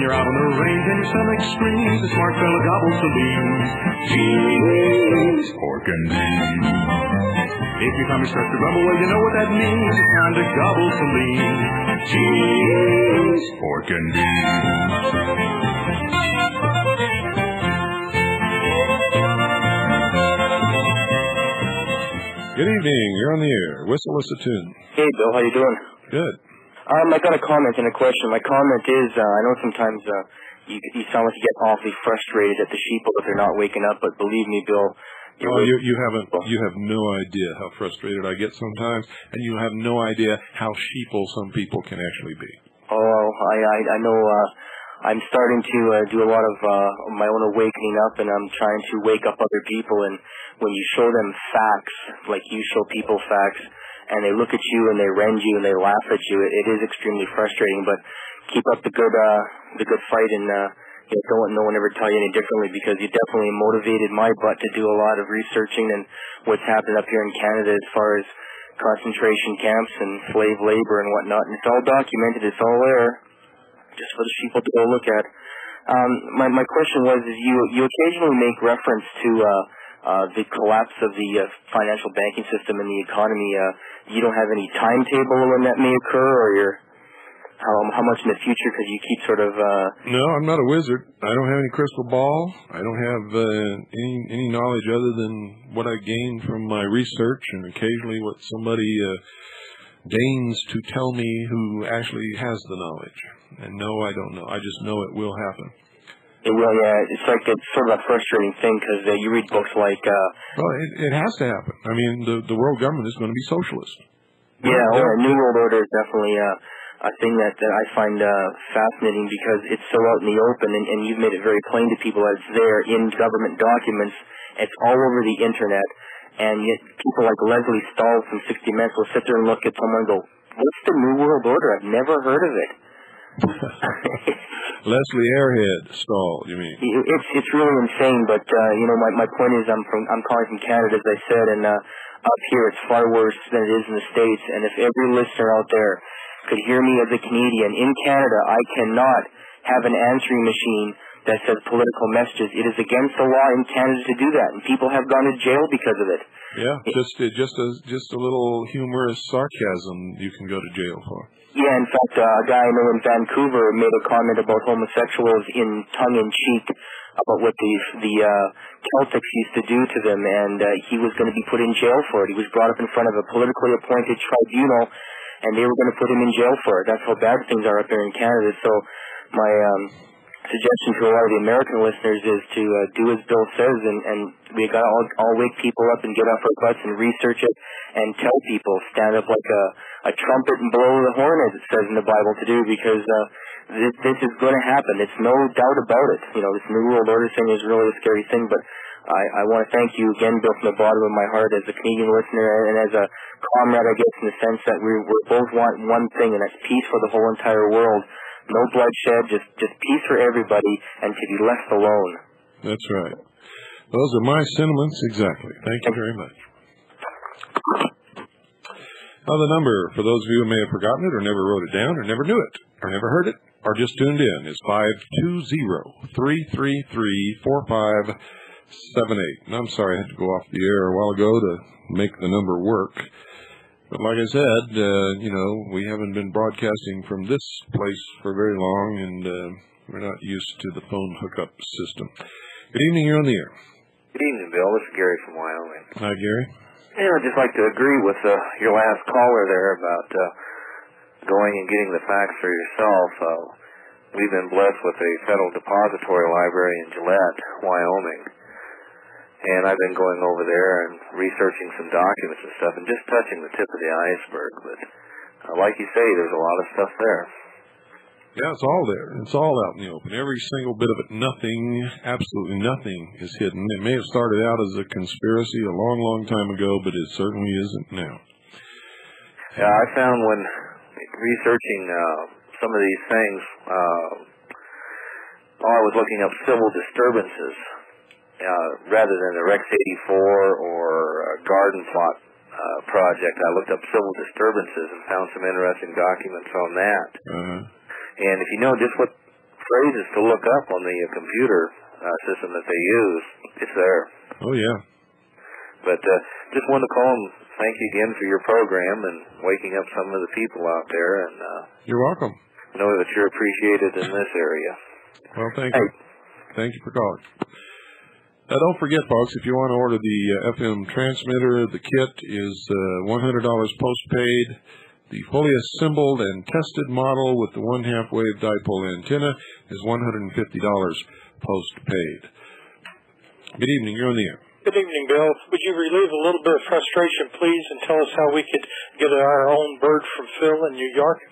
You're out on the range and your stomach screams, the smart fella gobbles the leaves. Cheese, pork and beans. If your tummy starts to rumble, well, you know what that means. It's time to gobble some leaves. Cheese, pork and beans. Good evening. You're on the air. Whistle us a tune. Hey, Bill, how you doing? Good. Um, I got a comment and a question. My comment is, uh, I know sometimes uh, you, you sound like you get awfully frustrated at the sheeple if they're not waking up, but believe me, Bill, Oh, you, you haven't. You have no idea how frustrated I get sometimes, and you have no idea how sheeple some people can actually be. Oh, I I, I know. Uh, I'm starting to uh, do a lot of uh, my own awakening up, and I'm trying to wake up other people. And when you show them facts, like you show people facts, and they look at you and they rend you and they laugh at you, it, it is extremely frustrating. But keep up the good uh, the good fight, and uh, you know, don't let no one ever tell you any differently because you definitely motivated my butt to do a lot of researching and what's happened up here in Canada as far as concentration camps and slave labor and whatnot. And it's all documented. It's all there, just for the people to go look at. Um, my my question was: is you you occasionally make reference to uh, uh, the collapse of the uh, financial banking system and the economy. Uh, you don't have any timetable when that may occur, or you're how how much in the future? Because you keep sort of uh, No, I'm not a wizard. I don't have any crystal ball. I don't have uh, any any knowledge other than what I gained from my research and occasionally what somebody uh, deigns to tell me who actually has the knowledge. And no, I don't know. I just know it will happen. It will. Yeah, it's like it's sort of a frustrating thing because uh, you read books like. Uh, Well, it, it has to happen. I mean, the the world government is going to be socialist. Yeah, They're- well, New World Order is definitely uh, a thing that, that I find uh, fascinating because it's so out in the open, and, and you've made it very plain to people that it's there in government documents. It's all over the internet, and yet people like Lesley Stahl from 60 Minutes will sit there and look at someone and go, "What's the New World Order? I've never heard of it." Lesley Airhead Stahl, You mean? it's it's really insane. But uh, you know, my my point is, I'm from I'm calling from Canada, as I said, and uh, up here it's far worse than it is in the states. And if every listener out there could hear me as a Canadian in Canada, I cannot have an answering machine that says political messages. It is against the law in Canada to do that, and people have gone to jail because of it. Yeah, just just a just a little humorous sarcasm you can go to jail for. Yeah, in fact, uh, a guy I know in Vancouver made a comment about homosexuals in tongue in cheek about what the the uh, Celtics used to do to them, and uh, he was going to be put in jail for it. He was brought up in front of a politically appointed tribunal, and they were going to put him in jail for it. That's how bad things are up there in Canada. So my um, suggestion to a lot of the American listeners is to uh, do as Bill says, and, and we got all, all wake people up and get off our butts and research it and tell people, stand up like a, a trumpet and blow the horn, as it says in the Bible to do, because uh, this, this is going to happen. It's no doubt about it. You know, this New World Order thing is really a scary thing, but I, I want to thank you again, Bill, from the bottom of my heart as a Canadian listener and as a comrade, I guess, in the sense that we we both want one thing, and that's peace for the whole entire world. No bloodshed, just just peace for everybody, and to be left alone. That's right. Those are my sentiments exactly. Thank you very much. Now the number, for those of you who may have forgotten it or never wrote it down or never knew it or never heard it or just tuned in is 520-333-4578. And I'm sorry I had to go off the air a while ago to make the number work. But like I said, uh, you know, we haven't been broadcasting from this place for very long and uh, we're not used to the phone hookup system. Good evening, you're on the air. Good evening, Bill. This is Gary from Wyoming. Hi, Gary. Yeah, I'd just like to agree with uh, your last caller there about uh, going and getting the facts for yourself. Uh, we've been blessed with a federal depository library in Gillette, Wyoming. And I've been going over there and researching some documents and stuff and just touching the tip of the iceberg. But uh, like you say, there's a lot of stuff there. Yeah, it's all there. It's all out in the open. Every single bit of it. Nothing, absolutely nothing is hidden. It may have started out as a conspiracy a long, long time ago, but it certainly isn't now. Yeah, I found when researching uh, some of these things, uh, while I was looking up civil disturbances, uh, rather than the Rex 84 or Garden Plot uh, project, I looked up civil disturbances and found some interesting documents on that. Uh-huh. And if you know just what phrases to look up on the uh, computer uh, system that they use, it's there. Oh, yeah. But uh, just wanted to call and thank you again for your program and waking up some of the people out there and uh, You're welcome. know that you're appreciated in this area. Well, thank you. Thank you for calling. Uh, don't forget, folks, if you want to order the uh, FM transmitter, the kit is uh, $100 postpaid. The fully assembled and tested model with the one half wave dipole antenna is $150 postpaid. Good evening. You're on the air. Good evening, Bill. Would you relieve a little bit of frustration, please, and tell us how we could get our own bird from Phil in New York?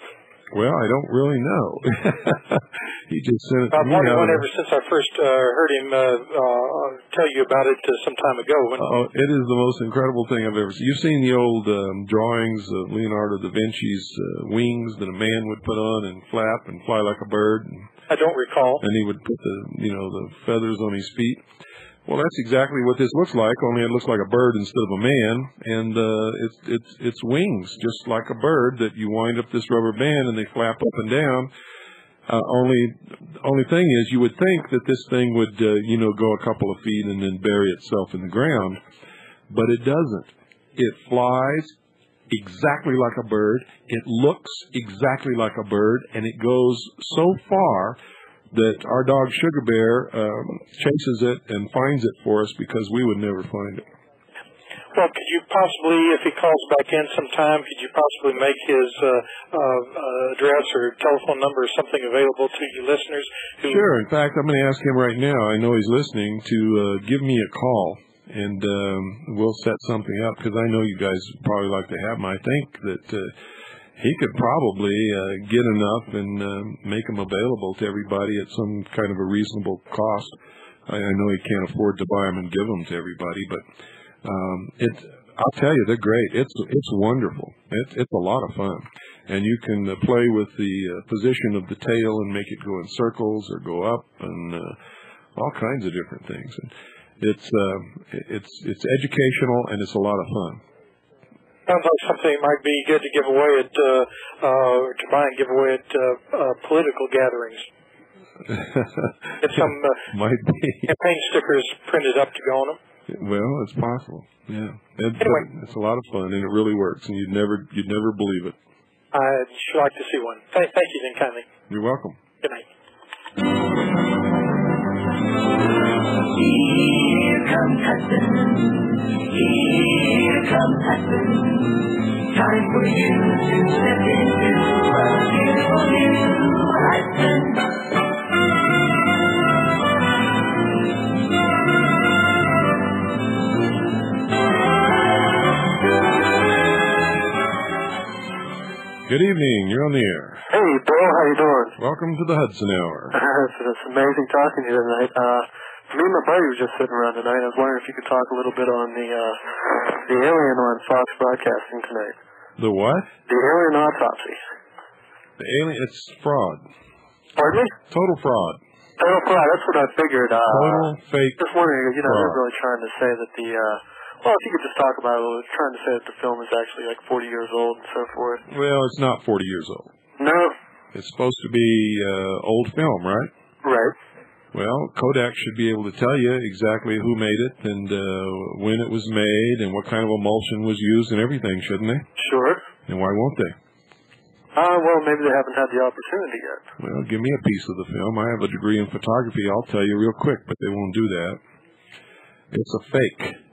Well, I don't really know. he just sent it to I've me. one of- ever since I first uh, heard him uh, uh, tell you about it uh, some time ago. Oh, it is the most incredible thing I've ever seen. You've seen the old um, drawings of Leonardo da Vinci's uh, wings that a man would put on and flap and fly like a bird, and, I don't recall. and he would put the you know the feathers on his feet. Well, that's exactly what this looks like. Only it looks like a bird instead of a man, and uh, it's it's it's wings, just like a bird that you wind up this rubber band and they flap up and down. Uh, only, only thing is, you would think that this thing would, uh, you know, go a couple of feet and then bury itself in the ground, but it doesn't. It flies exactly like a bird. It looks exactly like a bird, and it goes so far that our dog Sugar Bear um, chases it and finds it for us because we would never find it. Well, could you possibly, if he calls back in sometime, could you possibly make his uh, uh, uh, address or telephone number or something available to you listeners? Who, Sure. In fact, I'm going to ask him right now. I know he's listening to uh, give me a call, and um, we'll set something up because I know you guys probably like to have him. I think that uh, he could probably uh, get enough and uh, make them available to everybody at some kind of a reasonable cost. I, I know he can't afford to buy them and give them to everybody, but um, it's. I'll tell you, they're great. It's it's wonderful. It's it's a lot of fun, and you can uh, play with the uh, position of the tail and make it go in circles or go up and uh, all kinds of different things. And it's uh, it's it's educational and it's a lot of fun. Sounds like something that might be good to give away at, uh, uh, to buy and give away at uh, uh, political gatherings. Get some uh, Might be. campaign stickers printed up to go on them. Well, it's possible. Yeah, it, Anyway. it's a lot of fun and it really works, and you'd never you'd never believe it. I'd sure like to see one. Thank, thank you then kindly. You're welcome. Good night. Here comes Hudson. Here comes Hudson. Time for you to step into a beautiful new Hudson. Good evening. You're on the air. Hey, Bill, how you doing? Welcome to the Hudson Hour. it's, it's amazing talking to you tonight. Uh, me and my buddy were just sitting around tonight. I was wondering if you could talk a little bit on the uh, the alien on Fox Broadcasting tonight. The what? The alien autopsy. The alien. It's fraud. Pardon me? Total fraud. Total fraud. That's what I figured. Uh, Total fake. Just wondering, you know, fraud. they're really trying to say that the. Uh, well, if you could just talk about it little, trying to say that the film is actually like 40 years old and so forth. Well, it's not 40 years old. No. It's supposed to be uh, old film, right? Right. Well, Kodak should be able to tell you exactly who made it and uh, when it was made and what kind of emulsion was used and everything, shouldn't they? Sure. And why won't they? Uh, well, maybe they haven't had the opportunity yet. Well, give me a piece of the film. I have a degree in photography. I'll tell you real quick, but they won't do that. It's a fake.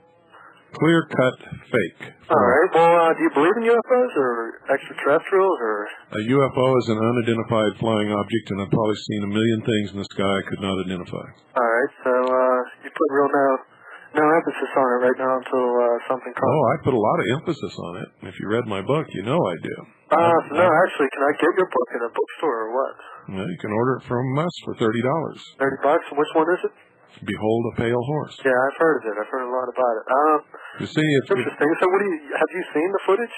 Clear cut fake. All right. Well, uh, do you believe in UFOs or extraterrestrials or? A UFO is an unidentified flying object, and I've probably seen a million things in the sky I could not identify. All right. So uh, you put real no no emphasis on it right now until uh, something comes. Oh, I put a lot of emphasis on it. If you read my book, you know I do. Uh, no, actually, can I get your book in a bookstore or what? Well, you can order it from us for thirty dollars. Thirty bucks. Which one is it? Behold a pale horse. Yeah, I've heard of it. I've heard a lot about it. Um, You see, it's, interesting. So, what do you have you seen the footage?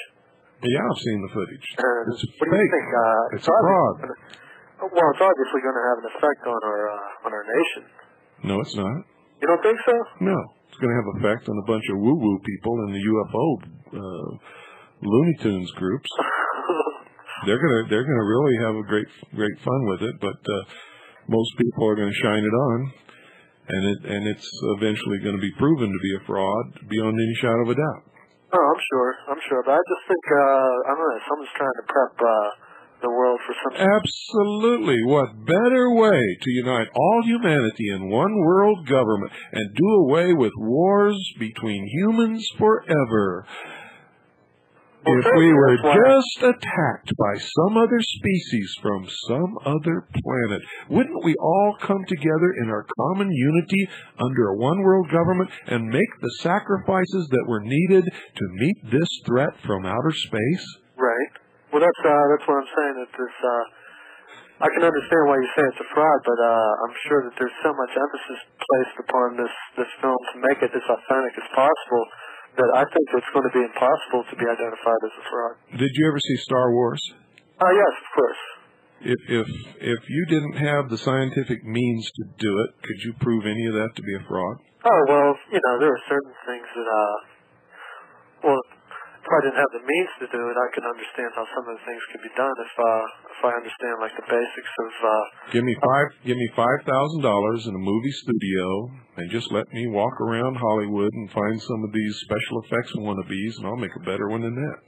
yeah, I've seen the footage. And It's what do you think? Uh, It's a fraud. obvi- Well, it's obviously going to have an effect on our uh, on our nation. No, it's not. You don't think so? No, it's going to have effect on a bunch of woo-woo people in the UFO uh, Looney Tunes groups. they're gonna they're gonna really have a great great fun with it, but uh, most people are going to shine it on, and it and it's eventually going to be proven to be a fraud beyond any shadow of a doubt. Oh, I'm sure. I'm sure. But I just think uh, I don't know. Someone's trying to prep uh, the world for some. Absolutely. What better way to unite all humanity in one world government and do away with wars between humans forever? If we were just attacked by some other species from some other planet, wouldn't we all come together in our common unity under a one world government and make the sacrifices that were needed to meet this threat from outer space? Right. Well, that's uh, that's what I'm saying. That this, uh, I can understand why you say it's a fraud, but uh, I'm sure that there's so much emphasis placed upon this this film to make it as authentic as possible that I think it's going to be impossible to be identified as a fraud. Did you ever see Star Wars? Uh, yes, of course. If if if you didn't have the scientific means to do it, could you prove any of that to be a fraud? Oh well, you know there are certain things that uh, well, if I didn't have the means to do it, I could understand how some of the things could be done if uh, if I understand like the basics of uh, Give me five give me five thousand dollars in a movie studio and just let me walk around Hollywood and find some of these special effects wannabes and I'll make a better one than that.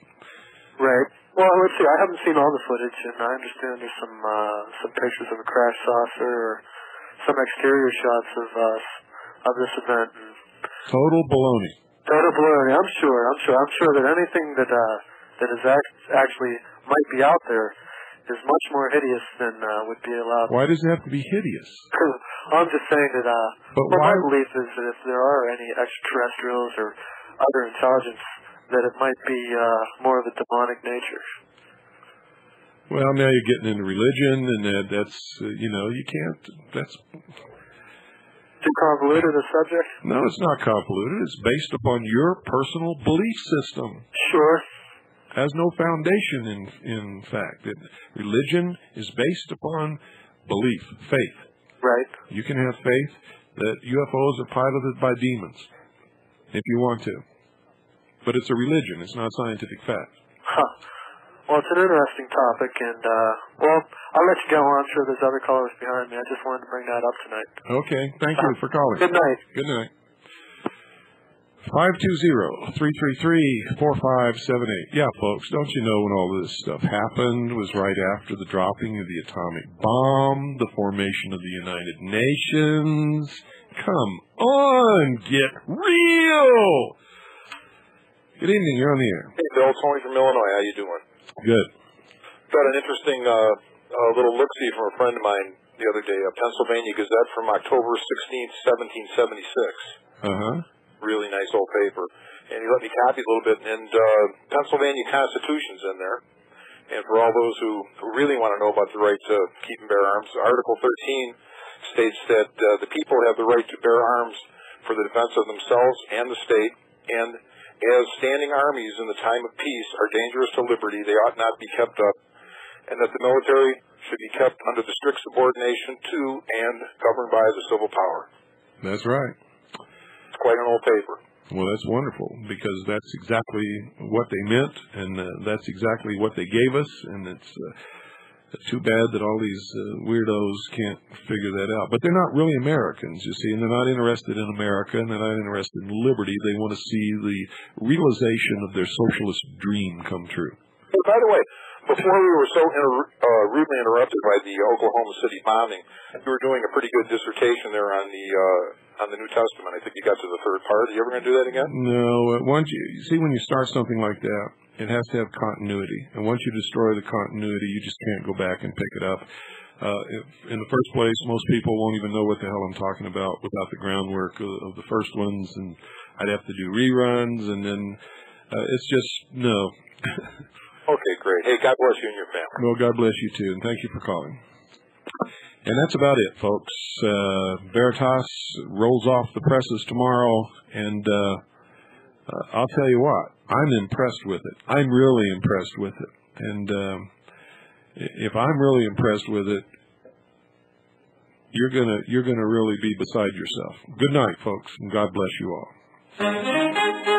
Right. Well, let's see. I haven't seen all the footage, and I understand there's some uh, some pictures of a crash saucer or some exterior shots of uh, of this event. And Total baloney. Total baloney. I'm sure. I'm sure. I'm sure that anything that uh, that is act- actually might be out there is much more hideous than uh, would be allowed. Why does it have to be hideous? I'm just saying that. Uh, But well, my belief is that if there are any extraterrestrials or other intelligence, that it might be uh, more of a demonic nature. Well, now you're getting into religion, and that, that's uh, you know you can't. That's Too convoluted a subject. no, it's not convoluted. It's based upon your personal belief system. Sure. Has no foundation in in fact. It, religion is based upon belief, faith. Right. You can have faith that UFOs are piloted by demons, if you want to. But it's a religion. It's not scientific fact. Huh. Well, it's an interesting topic, and uh, well, I'll let you go on. I'm sure there's other callers behind me. I just wanted to bring that up tonight. Okay. Thank you for calling. Good night. Good night. 520-333-4578. Yeah, folks, don't you know when all this stuff happened was right after the dropping of the atomic bomb, the formation of the United Nations, Come on, get real. Good evening. You're on the air. Hey, Bill. Tony from Illinois. How you doing? Good. Got an interesting uh, uh, little look-see from a friend of mine the other day, a Pennsylvania Gazette from October 16th, 1776. Uh-huh. Really nice old paper. And he let me copy a little bit, and uh, Pennsylvania Constitution's in there. And for all those who, who really want to know about the right to keep and bear arms, Article 13 states that uh, the people have the right to bear arms for the defense of themselves and the state, and as standing armies in the time of peace are dangerous to liberty, they ought not be kept up, and that the military should be kept under the strict subordination to and governed by the civil power. That's right. It's quite an old paper. Well, that's wonderful because that's exactly what they meant, and uh, that's exactly what they gave us, and it's uh, too bad that all these uh, weirdos can't figure that out. But they're not really Americans, you see, and they're not interested in America, and they're not interested in liberty. They want to see the realization of their socialist dream come true. By the way, before we were so inter- uh, rudely interrupted by the Oklahoma City bombing, you were doing a pretty good dissertation there on the uh, on the New Testament. I think you got to the third part. Are you ever going to do that again? No, uh, once you, you see when you start something like that, it has to have continuity, and once you destroy the continuity, you just can't go back and pick it up. Uh, in the first place, most people won't even know what the hell I'm talking about without the groundwork of, of the first ones, and I'd have to do reruns, and then uh, it's just no. Okay, great. Hey, God bless you and your family. Well, God bless you too, and thank you for calling. And that's about it, folks. Uh, Veritas rolls off the presses tomorrow, and uh, uh, I'll tell you what, I'm impressed with it. I'm really impressed with it. And um, if I'm really impressed with it, you're gonna you're gonna really be beside yourself. Good night, folks, and God bless you all.